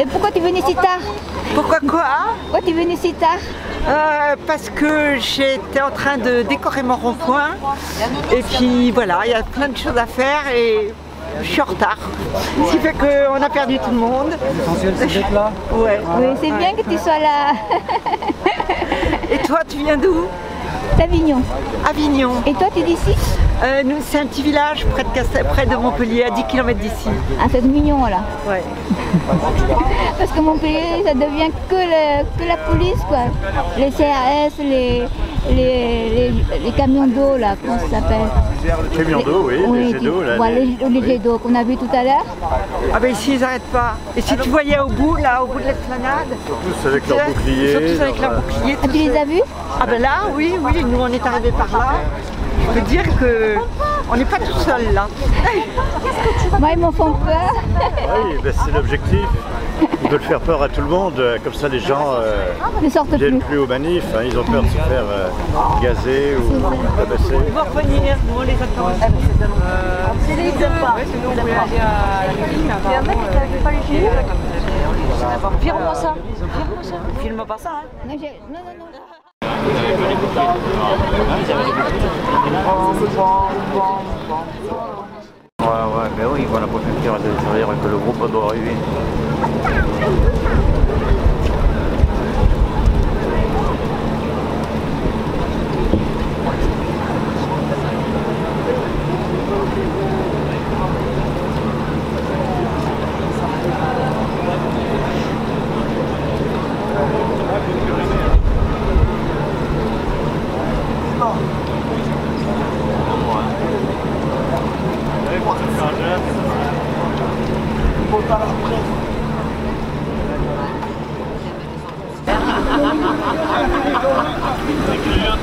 Et pourquoi tu es venu si tard Pourquoi quoi Pourquoi tu es venu si tard Euh, Parce que j'étais en train de décorer mon rond-point. Et puis voilà, il y a plein de choses à faire et je suis en retard. Ce qui fait qu'on a perdu tout le monde. L'essentiel c'est d'être là. Ouais. Oui, c'est bien que tu sois là. Et toi, tu viens d'où D'Avignon. Avignon. Et toi, tu es d'ici Euh, c'est un petit village près de, Castel- près de Montpellier, à 10 km d'ici. Ah, c'est mignon là. Ouais. Parce que Montpellier, ça devient que, le- que la police, quoi. Les CRS, les, les, les, les camions d'eau, là, comment ça s'appelle? Camion d'eau, oui, les jets d'eau, là. les- les, les jets d'eau qu'on a vu tout à l'heure. Ah ben ici, ils n'arrêtent pas. Et si tu voyais au bout, là, au bout de l'esplanade, Tous avec leurs boucliers. sont tous avec leur- leurs boucliers. Ah, tu les as vus? Ah ben là, oui, oui, nous on est arrivés par là. Je peux dire que on n'est pas tout seul là. Moi, ils m'en font peur. Oui, ben, c'est l'objectif. Ils veulent faire peur à tout le monde, euh, comme ça les gens euh, ne sortent viennent plus. plus aux manifs, hein, ils ont peur de se faire euh, gazer ou tabasser. Ils vont revenir, nous on les attend. C'est les deux. sinon on pouvait aller à la cuisine. Il y a un mec qui n'avait pas les yeux. Vire-moi ça. Vire-moi ça. Filme pas ça. Hein. Non, j'ai- non, non, non. Ouais, ouais, mais oui, voilà, pour faire à l'intérieur que le groupe doit arriver.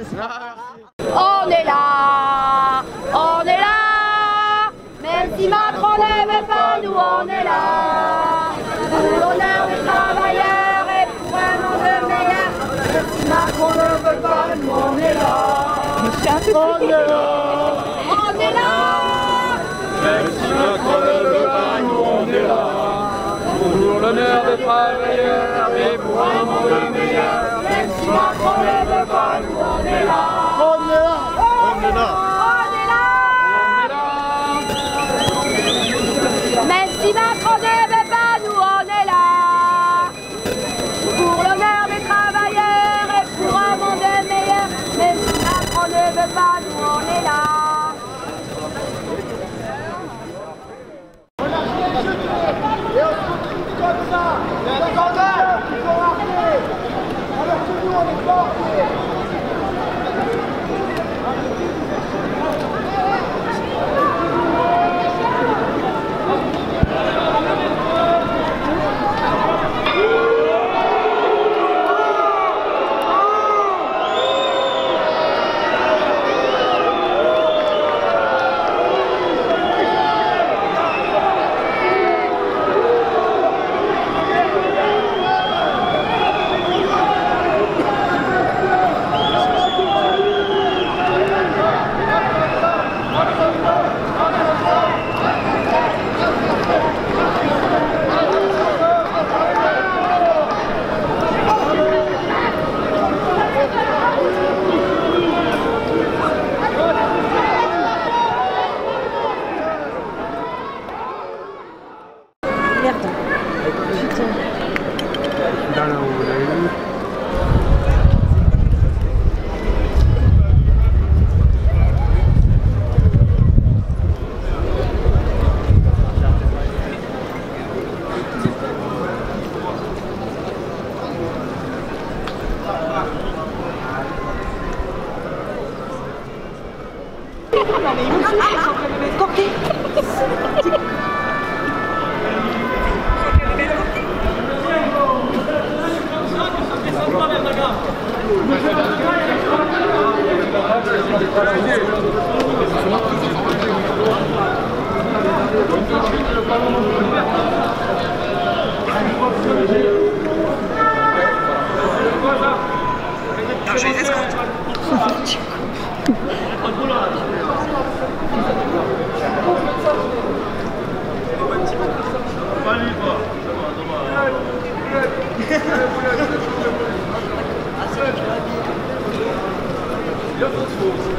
On est là, on est là, même si Macron ne veut pas, nous on est là. Pour l'honneur des travailleurs et pour un monde meilleur, même si Macron ne veut pas, nous on est là. On est là, on est là. Pour l'honneur des travailleurs et pour un monde meilleur. Macron pas, nous on est là. On est là, on est là. Même si Macron ne veut pas, nous on est là. Pour l'honneur des travailleurs et pour un monde meilleur. Même si Macron ne veut pas, nous on est là. Alors torna o que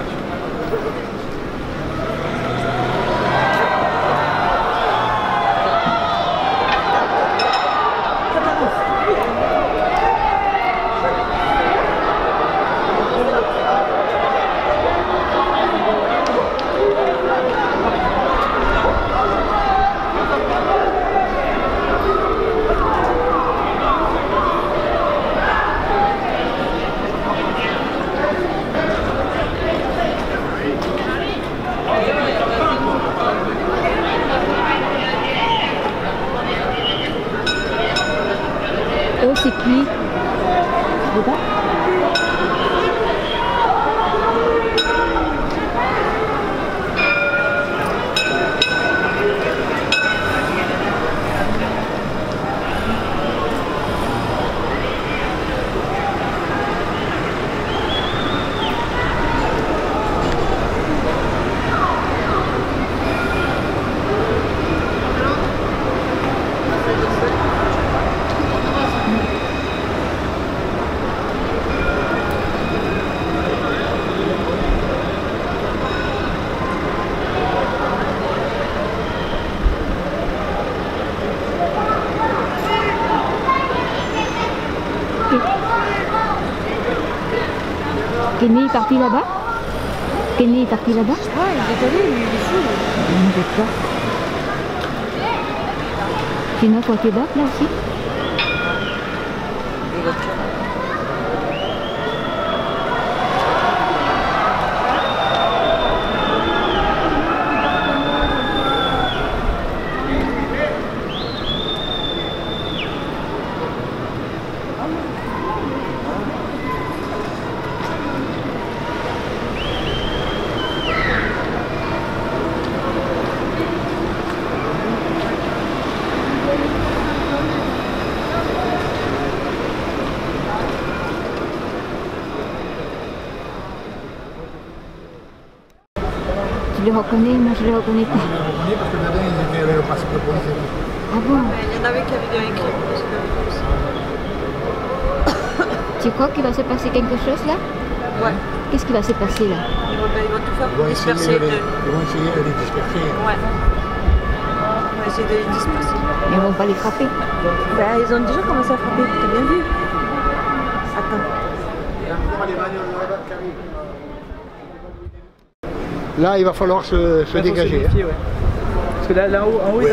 Kenny est parti là-bas? Kenny est parti là-bas? Ah, il est allé, lui, il est fou. lui. D'accord. Sinon, quoi kebab là aussi le reconnais Moi, je le reconnais pas. parce que ils étaient le passé de police. Ah bon? Il y en avait qui avaient bien écrit. Tu crois qu'il va se passer quelque chose là? Ouais. Qu'est-ce qui va se passer là? Ils vont, ils vont tout faire Ils pour vont essayer disperser. de les, de- ils vont essayer de les disperser. Ouais. On va essayer de les disperser. Mais ils vont pas les frapper. Bah, ils ont déjà commencé à frapper, t'as bien vu Attends. Là, il va falloir se, se dégager. hein. Parce que là, là-haut, en haut. Ils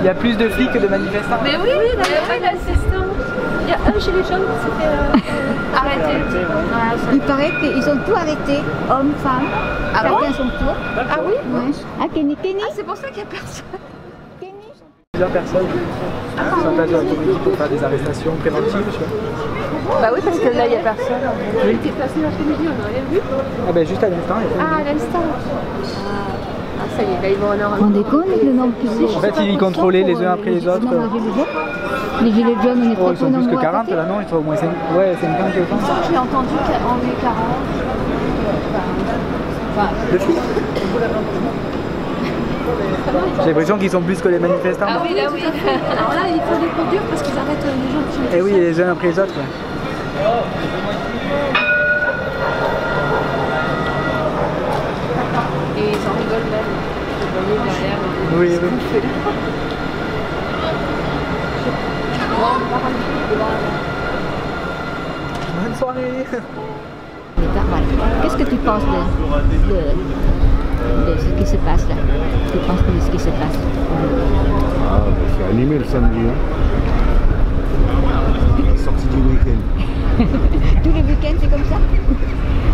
Il y a plus de flics que de manifestants. Mais oui, oui, il y a pas d'assistant. Il y a un chez les jeunes qui s'est fait euh, arrêter. Il paraît qu'ils ont tout arrêté, hommes, femmes, Ah bon chacun son tour. Ah oui Ouais. Ah, Kenny, Kenny Ah, c'est pour ça qu'il n'y a personne. Plusieurs personnes sont placées dans pour faire des arrestations préventives. Bah oui, parce que là, il n'y a personne. Il était passé l'après-midi, on n'a rien vu. Ah ben juste à l'instant. il y a- Ah, à l'instant. Ah, ça y est, là, ils vont en avoir vous rendez compte le nombre En fait, ils contrôlaient les uns après les autres. Les gilets jaunes. On est Oh, ils sont plus que nombreux à 40 côté. là, non Ils sont au moins 5. Ouais, 50 je pense. J'ai entendu qu'on est 40. De flics J'ai l'impression qu'ils sont plus que les manifestants. Ah oui, là, oui. Alors là, il faut les conduire parce qu'ils arrêtent les gens qui Et oui, les uns après les autres. ouais. Et ils en rigolent même. Vous voyez derrière. euh, Oui, ce oui. qu'on fait là. Bon, on va rentrer devant. Bonne soirée. Qu'est-ce que tu penses de, de, de ce qui se passe là? Tu penses de ce qui se passe? Ah, bah, c'est animé le samedi. Hein. Sortie du week-end. Tous les week-ends, c'est comme ça?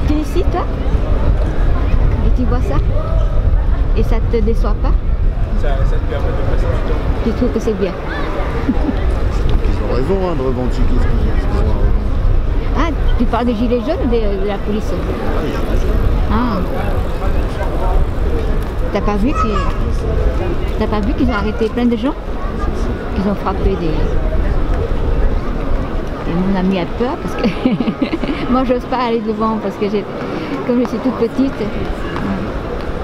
Tu es ici, toi? Et tu vois ça? Et ça te déçoit pas ça, ça te permet de passer du temps. Tu trouves que c'est bien Ils ont raison hein, de revendiquer ce qu'ils ont à. Ah, tu parles des gilets jaunes ou de, de la police? Ah T'as pas vu qu'ils T'as pas vu qu'ils ont arrêté plein de gens? Qu'ils ont frappé des. Et mon ami a peur parce que moi j'ose pas aller devant parce que j'ai comme je suis toute petite.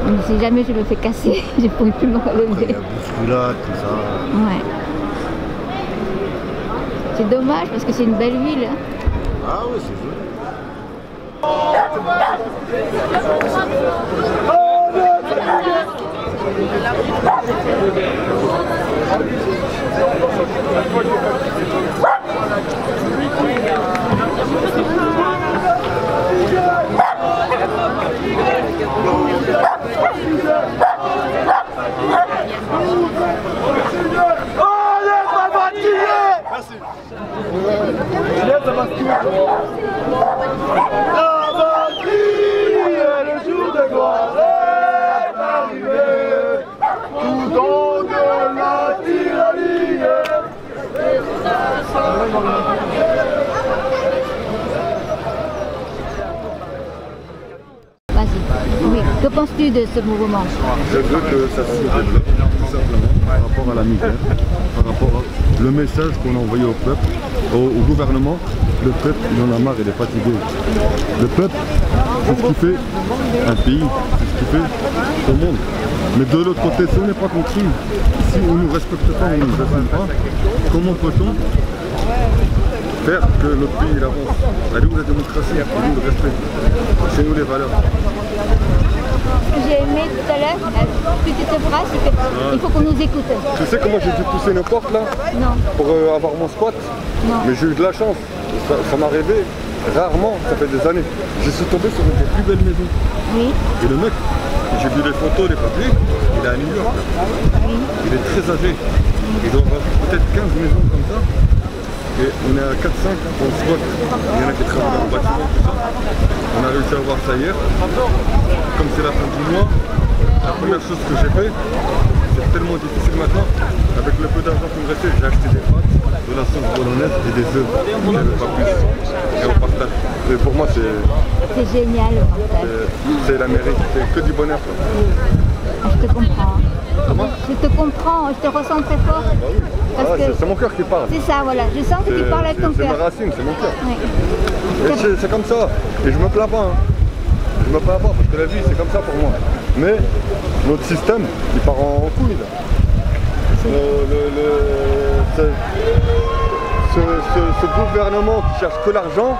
Mais si jamais je me fais casser, je ne pourrai plus me il y relever. bousculade, tout ça. Ouais. C'est dommage parce que c'est une belle ville. hein. Ah oui, c'est joli. Oui. Que de ce mouvement Je veux que ça se développe, tout simplement, par rapport à la misère, par rapport au message qu'on a envoyé au peuple, au, gouvernement. Le peuple, il en a marre, il est fatigué. Le peuple, c'est ce qui fait un pays, c'est ce qui fait le monde. Mais de l'autre côté, si on n'est pas compris, si on ne nous respecte pas, on ne nous assume pas, comment peut-on faire que notre pays il avance Elle est où la démocratie Elle est où le respect C'est où les valeurs Ce que j'ai aimé tout à l'heure, la petite phrase, c'est qu'il faut qu'on nous écoute. Tu sais comment j'ai dû pousser une porte là Non. pour euh, avoir mon squat Non. Mais j'ai eu de la chance. Ça, ça m'est arrivé rarement, ça fait des années. Je suis tombé sur une des plus belles maisons. Oui. Et le mec, j'ai vu les photos, les papiers, il est à New York. Il est très âgé. Il doit avoir peut-être 15 maisons comme ça. Et on est à 4-5 pour le squat. Il y en a qui travaillent dans le bâtiment, tout ça. On a réussi à voir ça hier. Comme c'est la fin du mois, la première chose que j'ai fait, c'est tellement difficile maintenant. Avec le peu d'argent qui me restait, j'ai acheté des pâtes, de la sauce bolognaise et des œufs. Pas plus. Et on partage. Et pour moi, c'est C'est génial c'est- c'est l'Amérique, c'est que du bonheur. quoi. Ah, Je te comprends. Je te comprends, je te ressens très fort. Parce Ah, que c'est c'est mon cœur qui parle. c'est ça, voilà. Je sens que tu C'est parles avec ton c'est- c'est cœur. ma racine, c'est mon cœur. C'est c'est comme ça. Et je me plains pas. hein. Je me plains pas parce que la vie, c'est comme ça pour moi. Mais notre système, il part en couille là. Le- le- le- ce, ce- ce- ce gouvernement qui cherche que l'argent,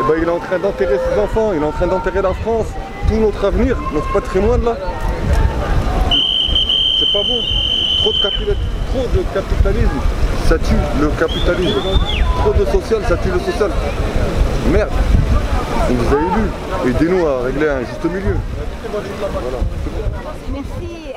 eh ben, il est en train d'enterrer ses enfants, il est en train d'enterrer la France, tout notre avenir, notre patrimoine là. C'est pas bon. Trop de, capitalisme, ça tue le capitalisme. Trop de social, ça tue le social. Merde. On vous a élus. Aidez-nous à régler un juste milieu. Merci.